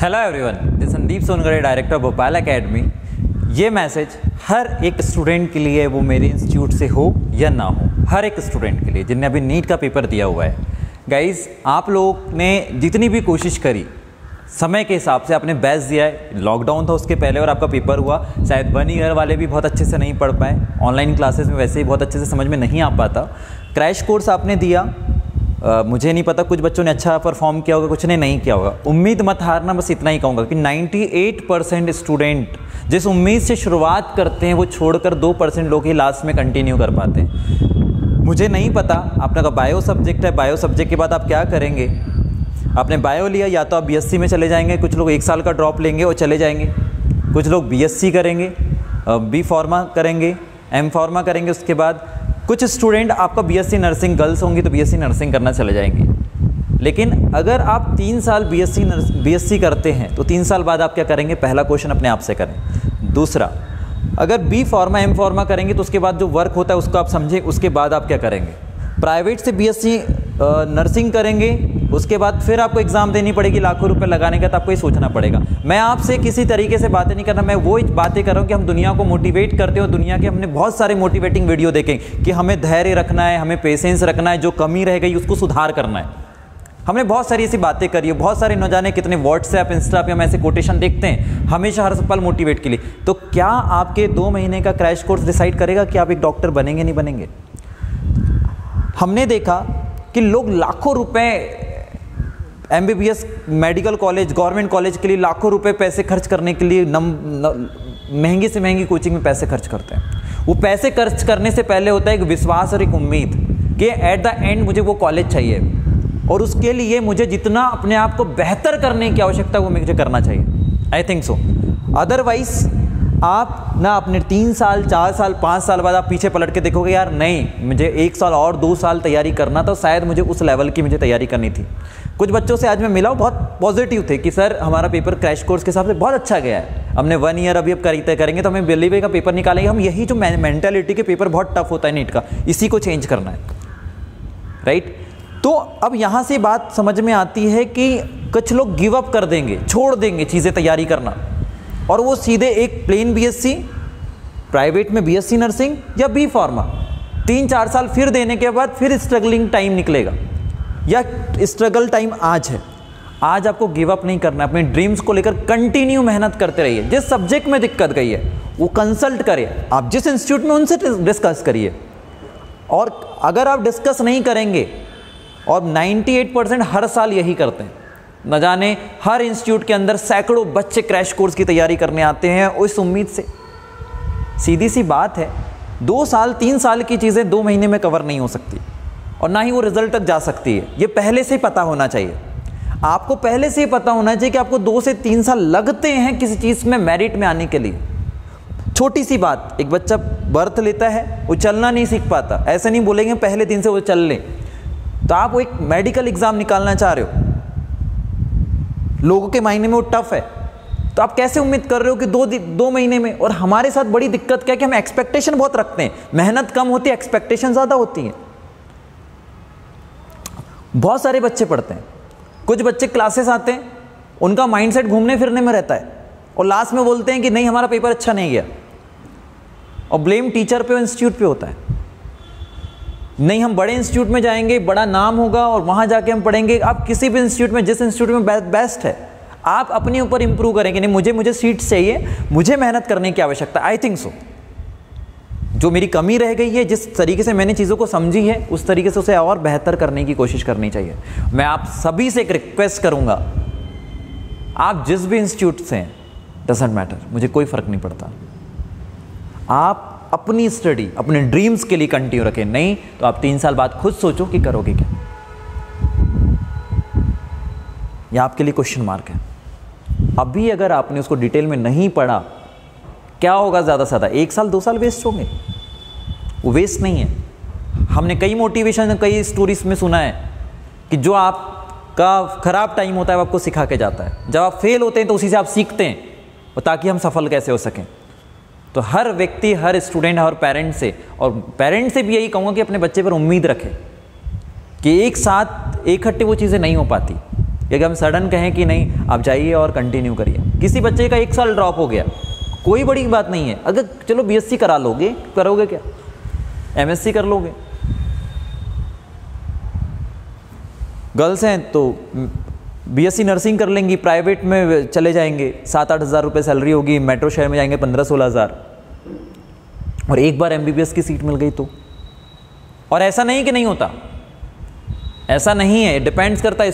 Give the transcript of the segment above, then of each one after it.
Hello everyone this Sandeep Songade director Bhopal academy ये message हर एक स्टूडेंट के लिए वो मेरे इंस्टीट्यूट से हो या ना हो, हर एक स्टूडेंट के लिए, जिनने अभी नीट का पेपर दिया हुआ है। गाइज़ आप लोग ने जितनी भी कोशिश करी, समय के हिसाब से आपने बेस्ट दिया है। लॉकडाउन था उसके पहले और आपका पेपर हुआ, शायद वन ईयर वाले भी बहुत अच्छे से नहीं पढ़ पाए। ऑनलाइन क्लासेस में वैसे ही बहुत अच्छे से समझ में नहीं आ पाता। क्रैश कोर्स आपने दिया Uh, मुझे नहीं पता कुछ बच्चों ने अच्छा परफॉर्म किया होगा कुछ ने नहीं किया होगा। उम्मीद मत हारना बस इतना ही कहूँगा कि 98 परसेंट स्टूडेंट जिस उम्मीद से शुरुआत करते हैं वो छोड़कर दो परसेंट लोग ही लास्ट में कंटिन्यू कर पाते हैं। मुझे नहीं पता आपने का बायो सब्जेक्ट है बायो सब्जेक्ट के बाद आप क्या करेंगे? आपने बायो लिया या तो आप बीएससी में चले जाएँगे कुछ लोग एक साल का ड्रॉप लेंगे और चले जाएँगे। कुछ लोग बीएससी करेंगे बी फार्मा करेंगे एम फार्मा करेंगे उसके बाद कुछ स्टूडेंट आपका बीएससी नर्सिंग गर्ल्स होंगी तो बीएससी नर्सिंग करना चले जाएँगे। लेकिन अगर आप तीन साल बीएससी नर्स बीएससी करते हैं तो तीन साल बाद आप क्या करेंगे? पहला क्वेश्चन अपने आप से करें। दूसरा, अगर बी फॉर्मा एम फॉर्मा करेंगे तो उसके बाद जो वर्क होता है उसको आप समझें, उसके बाद आप क्या करेंगे? प्राइवेट से बीएससी नर्सिंग करेंगे, उसके बाद फिर आपको एग्ज़ाम देनी पड़ेगी, लाखों रुपए लगाने का तो आपको ये सोचना पड़ेगा। मैं आपसे किसी तरीके से बातें नहीं कर रहा, मैं वो बातें कर रहा हूँ कि हम दुनिया को मोटिवेट करते हो दुनिया के हमने बहुत सारे मोटिवेटिंग वीडियो देखे कि हमें धैर्य रखना है, हमें पेशेंस रखना है, जो कमी रह गई उसको सुधार करना है। हमने बहुत सारी ऐसी बातें करी है, बहुत सारे न जाने कितने व्हाट्सएप इंस्टा पे हम ऐसे कोटेशन देखते हैं, हमेशा हर पल मोटिवेट के लिए। तो क्या आपके दो महीने का क्रैश कोर्स डिसाइड करेगा कि आप एक डॉक्टर बनेंगे, नहीं बनेंगे? हमने देखा कि लोग लाखों रुपए MBBS medical college government college के लिए लाखों रुपए पैसे खर्च करने के लिए नम महँगी से महँगी कोचिंग में पैसे खर्च करते हैं। वो पैसे खर्च करने से पहले होता है एक विश्वास और एक उम्मीद कि एट द एंड मुझे वो कॉलेज चाहिए और उसके लिए मुझे जितना अपने आप को बेहतर करने की आवश्यकता है, वो मुझे करना चाहिए। आई थिंक सो अदरवाइज़ आप ना अपने तीन साल, चार साल, पाँच साल बाद आप पीछे पलट के देखोगे, यार, नहीं, मुझे एक साल और दो साल तैयारी करना था, शायद मुझे उस लेवल की मुझे तैयारी करनी थी। कुछ बच्चों से आज मैं मिला हूँ, बहुत पॉजिटिव थे कि, सर, हमारा पेपर क्रैश कोर्स के हिसाब से बहुत अच्छा गया है। हमने वन ईयर अभी अब करी, तय करेंगे तो हमें बिलीवे का पेपर निकालेंगे। हम यही जो मैंटेलिटी के पेपर बहुत टफ होता है नीट का, इसी को चेंज करना है। राइट तो अब यहाँ से बात समझ में आती है कि कुछ लोग गिव अप कर देंगे, छोड़ देंगे चीज़ें तैयारी करना। और वो सीधे एक प्लेन बीएससी प्राइवेट में बीएससी नर्सिंग या बी फार्मा तीन चार साल फिर देने के बाद फिर स्ट्रगलिंग टाइम निकलेगा। या स्ट्रगल टाइम आज है। आज आपको गिव अप नहीं करना अपने ड्रीम्स को लेकर कंटिन्यू मेहनत करते रहिए। जिस सब्जेक्ट में दिक्कत गई है, वो कंसल्ट करें आप जिस इंस्टीट्यूट में उनसे डिस्कस करिए। और अगर आप डिस्कस नहीं करेंगे, और 98 परसेंट हर साल यही करते हैं। न जाने हर इंस्टीट्यूट के अंदर सैकड़ों बच्चे क्रैश कोर्स की तैयारी करने आते हैं उस उम्मीद से। सीधी सी बात है, दो साल, तीन साल की चीज़ें दो महीने में कवर नहीं हो सकती और ना ही वो रिज़ल्ट तक जा सकती है। ये पहले से ही पता होना चाहिए। आपको पहले से ही पता होना चाहिए कि आपको दो से तीन साल लगते हैं किसी चीज़ में मेरिट में आने के लिए। छोटी सी बात, एक बच्चा बर्थ लेता है, वो चलना नहीं सीख पाता। ऐसे नहीं बोलेंगे पहले दिन से वो चल लें। तो आप वो एक मेडिकल एग्ज़ाम निकालना चाह रहे हो? लोगों के मायने में वो टफ है। तो आप कैसे उम्मीद कर रहे हो कि दो दो महीने में, और हमारे साथ बड़ी दिक्कत क्या है कि हम एक्सपेक्टेशन बहुत रखते हैं। मेहनत कम होती है एक्सपेक्टेशन ज़्यादा होती है। बहुत सारे बच्चे पढ़ते हैं। कुछ बच्चे क्लासेस आते हैं, उनका माइंडसेट घूमने फिरने में रहता है। और लास्ट में बोलते हैं कि नहीं, हमारा पेपर अच्छा नहीं गया। और ब्लेम टीचर पे और इंस्टीट्यूट पे होता है। नहीं, हम बड़े इंस्टीट्यूट में जाएँगे, बड़ा नाम होगा और वहाँ जाके हम पढ़ेंगे। आप किसी भी इंस्टीट्यूट में, जिस इंस्टीट्यूट में बेस्ट है, आप अपने ऊपर इंप्रूव करेंगे नहीं, मुझे मुझे सीट चाहिए, मुझे मेहनत करने की आवश्यकता आई थिंक सो जो मेरी कमी रह गई है, जिस तरीके से मैंने चीज़ों को समझी है, उस तरीके से उसे और बेहतर करने की कोशिश करनी चाहिए। मैं आप सभी से एक रिक्वेस्ट करूँगा, आप जिस भी इंस्टीट्यूट से हैं डजेंट मैटर मुझे कोई फ़र्क नहीं पड़ता। आप अपनी स्टडी अपने ड्रीम्स के लिए कंटिन्यू रखें। नहीं तो आप तीन साल बाद खुद सोचो कि करोगे क्या? यह आपके लिए क्वेश्चन मार्क है। अभी अगर आपने उसको डिटेल में नहीं पढ़ा, क्या होगा ज़्यादा से ज़्यादा? एक साल, दो साल वेस्ट होंगे। वो वेस्ट नहीं है। हमने कई मोटिवेशन कई स्टोरीज में सुना है कि जो आपका ख़राब टाइम होता है, वो आपको सिखा के जाता है। जब आप फेल होते हैं तो उसी से आप सीखते हैं। ताकि हम सफल कैसे हो सकें? तो हर व्यक्ति, हर स्टूडेंट हर पेरेंट से, और पेरेंट से भी यही कहूँगा कि अपने बच्चे पर उम्मीद रखें कि एक साथ इकट्ठे वो चीज़ें नहीं हो पाती। या हम सडन कहें कि नहीं, आप जाइए और कंटिन्यू करिए। किसी बच्चे का एक साल ड्रॉप हो गया, कोई बड़ी बात नहीं है। अगर, चलो बीएससी करा लोगे, करोगे क्या? एमएससी कर लोगे। गर्ल्स हैं तो बीएससी नर्सिंग कर लेंगी प्राइवेट में चले जाएँगे। सात आठ हज़ार रुपये सैलरी होगी मेट्रो शहर में जाएँगे, पंद्रह सोलह हज़ार। और एक बार एमबीबीएस की सीट मिल गई तो। और ऐसा नहीं कि नहीं होता। ऐसा नहीं है। डिपेंड्स करता है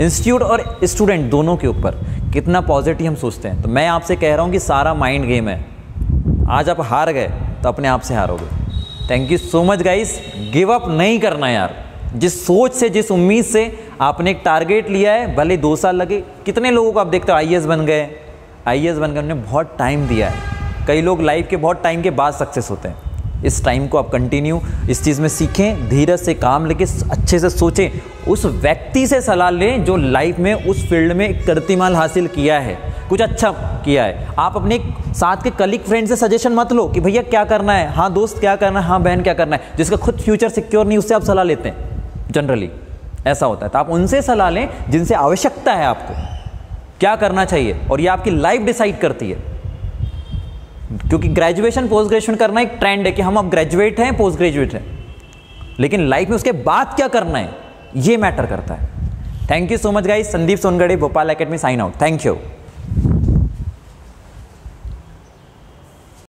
इंस्टीट्यूट और स्टूडेंट दोनों के ऊपर। कितना पॉजिटिव हम सोचते हैं। तो मैं आपसे कह रहा हूँ कि सारा माइंड गेम है। आज आप हार गए तो अपने आप से हारोगे। Thank you so much guys give up नहीं करना यार। जिस सोच से, जिस उम्मीद से आपने एक टारगेट लिया है, भले दो साल लगे, कितने लोगों को आप देखते हो आईएएस बन गए। आईएएस बन गए, उन्होंने बहुत टाइम दिया है। कई लोग लाइफ के बहुत टाइम के बाद सक्सेस होते हैं। इस टाइम को आप कंटिन्यू इस चीज़ में सीखें, धीरज से काम लेके, अच्छे से सोचें, उस व्यक्ति से सलाह लें जो लाइफ में, उस फ़ील्ड में कीर्तिमान हासिल किया है, कुछ अच्छा किया है। आप अपने साथ के कलीग फ्रेंड से सजेशन मत लो कि भैया क्या करना है? हाँ दोस्त क्या करना है? हाँ बहन क्या करना है? जिसका खुद फ्यूचर सिक्योर नहीं, उससे आप सलाह लेते हैं जनरली ऐसा होता है। तो आप उनसे सलाह लें जिनसे आवश्यकता है आपको। क्या करना चाहिए? और ये आपकी लाइफ डिसाइड करती है। क्योंकि ग्रेजुएशन पोस्ट ग्रेजुएशन करना एक ट्रेंड है कि हम अब ग्रेजुएट हैं पोस्ट ग्रेजुएट हैं। लेकिन लाइफ में उसके बाद क्या करना है, ये मैटर करता है। Thank you so much guys Sandeep Songadhe, Bhopal academy sign out thank you